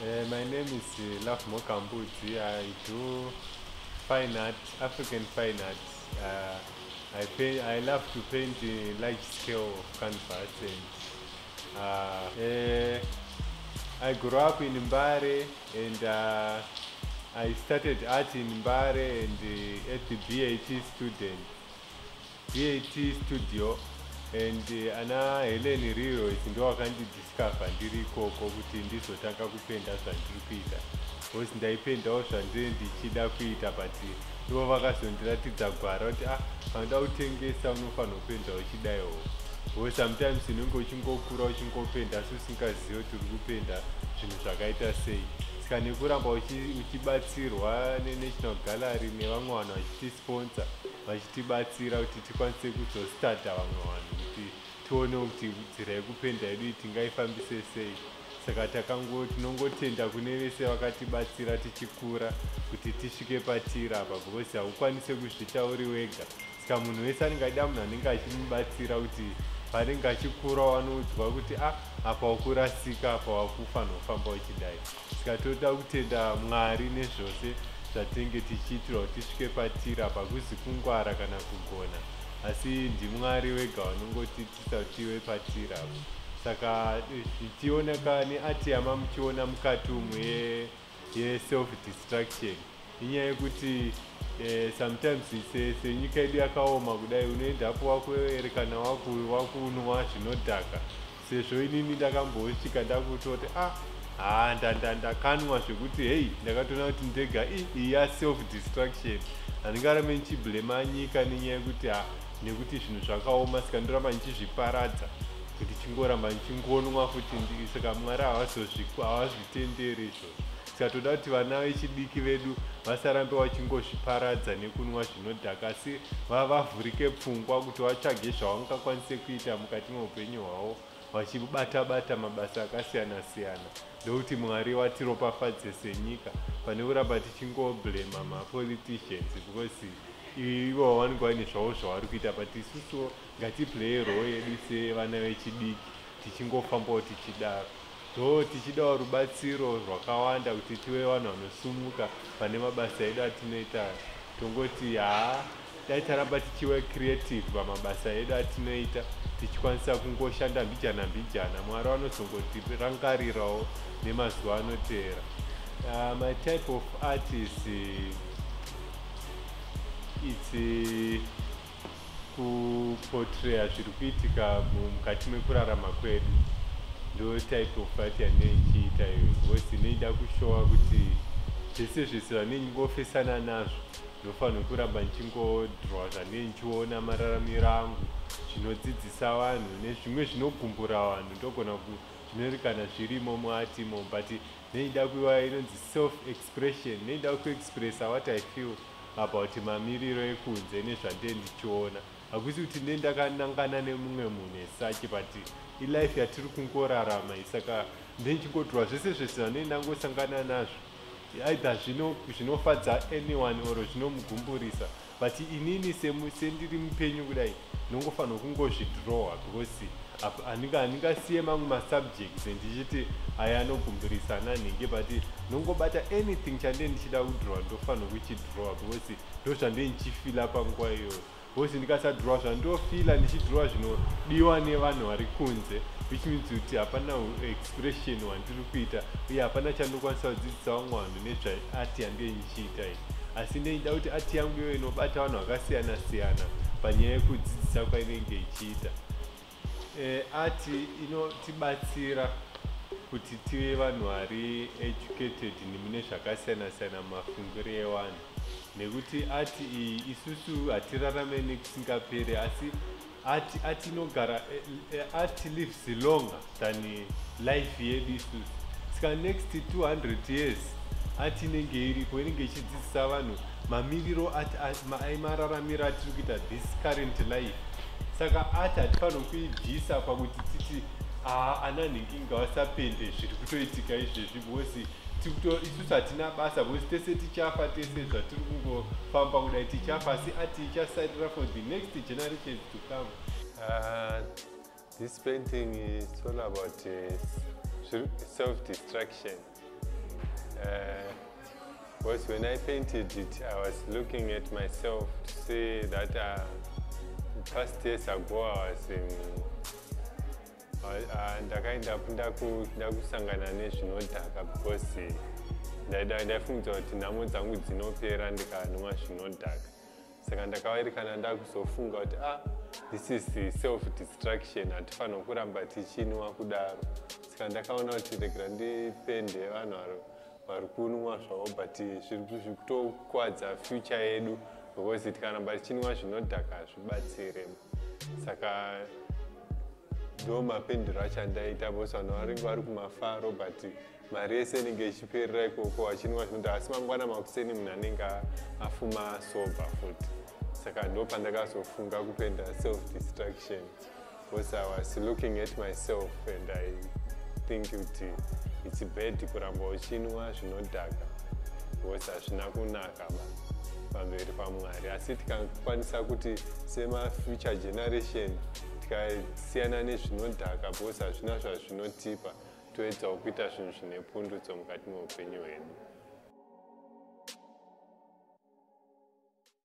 Uh, my name is uh, Love Mokambudzi. I do fine art, African fine art. Uh, I paint. I love to paint in large scale canvas. And uh, uh, I grew up in Mbare, and uh, I started art in Mbare and uh, at the BAT student, BAT studio. And uh, ana helen riro ndo wakandidiscover ndiri ikoko kuti ndizotanga kupenda zvandiri kuita bcause ndaipendawo zvandiri ndichida kuita but ivo vakazondiratidza gwara kuti ah panoda kutengesa unofanira kupenda uchidaiwo bcause sometimes unenge uchingokura uchingopenda asi usingazivi kuti uri kupenda zvinhu zvakaita sei. Saka nekuramba uchibatsirwa nenational gallery nevamwe vanhu vachitisponsor vachitibatsira kuti tikwanise kuzostata vamwe vanhu kuti tione kuti nzira yekupenda yedu tingaifambise sei. Saka tinongotenda kune vese vakatibatsira tichikura kuti tisvike patiri apa because haukwanise kuzviita uri wega. Saka munhu wese anenge aida munhu anenge achimubatsira kuti paanenge achikura wanoudzwa kuti a ah, apa wakurasika apa wakufanira kufamba uchidai. Saka toda kutenda mwari nezvose zvatinenge tichiitirwa kuti tisvike patiri apa kuzi kungwara kana kugona. Asi ndimwari wega vanongotitisa kuti tive patiri apa saka zvichioneka neati yama muchiona mukati umwe yeself destruction inyaya yekuti eh, sometimes senyika yedu yakaoma kudai unoendapo wakuerekana wakunwa zvinodhaka. Sezvo inini ndakambosvika ndakutoti ah ha ndakanwa zvekuti hei ndakatoona kuti ndega iya self destruction handingarame ndichiblema nyika nenyaya yekuti ha nekuti zvinhu zvakaoma saka ndoramba ndichizviparadza. Kuti chingoramba ndichingonwa futi saka mwari havazvitenderi izvozvo saka toda kuti vana vechidiki vedu vasarambe vachingozviparadza nekunwa zvinodhaka asi vavavhurike pfungwa kuti vatsvage zvavangakwanise kuita mukati meupenyu hwavo vachibata bata mabasa akasiyana siyana ndokuti mwari watiropafadze senyika. Pane kuramba tichingoblema mapoliticians because ivo vanenge vaine zvavo zvavari kuita but isusuwo ngatiplay role yedu sevana vechidiki tichingofambawo tichidaro ndo tichidawo rubatsiro rwakawanda kuti tive vanhu vanosumuka pane mabasa edu atinoita. Tongoti haa dai taramba tichive creative pamabasa edu atinoita tichikwanisa kungoshanda mbijana mbijana. Mwari vanozongotirangarirawo nemazuva anoteera uh, my type of art is uh, its uh, kupotreya zviri kuitika mukati mekurarama kwedu ndo type of art yanei nchiita iyo because inoida kushowa kuti zvese zvese zvanei ngofesana nazvo ndofanira kuramba nchingodhrowa zvanei nchiona mararamiro angu zvinodzidzisa vanhu nezvimwe zvinogumbura vanhu ndogona zvinorekana zvirimo muatimo but neida kuva inonzi self expression neida kuexpressa what i feel about mamiriro ekunze nezvandee ndichiona hakusi kuti nde ndakanangana nemumwe munhu esachi but ilife yatiri kungorarama saka ndechingotorwa zvese zvese zvanei ndangosangana nazvo. Either zvinofadza anyone or zvinomugumburisa but inini sendiri mupenyu kudai ndinongofanira kungozvidrowa because handingasiye mamwe masubjects ndichiti aya anogumburisana nhingi but ndongobata anything chande ndichida kudrowa ndofanira kuchidrowa because ndo zvandei ndichifila panguva iyoyo bcause ndikasadrowa zvandofila ndichidrowa zvinodiwa nevanhu vari kunze which means kuti hapana expression wandiri kuita uye hapana chandokwanisa kudzidzisa vamwe vanhu nezvaati yandei ndichiita i asi ndeida kuti ati yangu iyo inobata vanhu vakasiyana siyana panyaya yekudzidzisa kwainenge ichiita. E, ati inotibatsira kuti tive vanhu vari educated nemune zvakasiyana siyana mumafungiro evanhu. Nekuti ati iyi isusu hatirarame nekusingaperi asi ati ati inogara e, e, ati lives longer than life yedu isusu. Saka next 200 years ati inenge iripo inenge ichidzidzisa vanhu mamiriro aimararamiro atiri kuita this current life. Saka ati hatifanira kuibvisa pakuti titi ana nhingi ngavasapende zviri kutoitika izvezvi because isusu hatina basa because tese tichafa tese zvatiri kungofamba kudai tichafa asi ati for the next generations to come. Uh, this painting is all about uh, self destruction Uh, because when I painted it, I was looking at myself to see that uh, past years ago I was in ndakaenda ndakusangana nezvinodhaka because ndaifungudza kuti nhamo dzangu dzinopera ndikanwa zvinodhaka. Saka ndakawairikana ndakuzofunga kuti ah this is self destruction hatifanira kuramba tichinwa kudaro. Saka ndakaona kuti regera ndipende vanhu vari kunwa zvavo but zviri kutokwadza future yedu because tikaramba tichinwa zvinodhaka hazvibatsire saka ndo mapendero acho andaita vose vanhu varinge vari kumafaro but mari yese inenge ichiperera ikoko achinwa zvinodhaka asi mangwana makuseni munhu anenge afuma sober futi saka ndo pandakazofunga kupenda self destruction because i was looking at myself and i think kuti its bad kuramba uchinwa zvinodhaka. Because hazvina kunaka pamberi pamwari. Asi tikakwanisa kuti semafuture generation tikasiyana nezvinodhaka because hazvina zvazvinotipa. Toedzawo kuita zvinhu zvine pundudzo mukati meupenyu hwedu